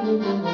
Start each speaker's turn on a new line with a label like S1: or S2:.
S1: Música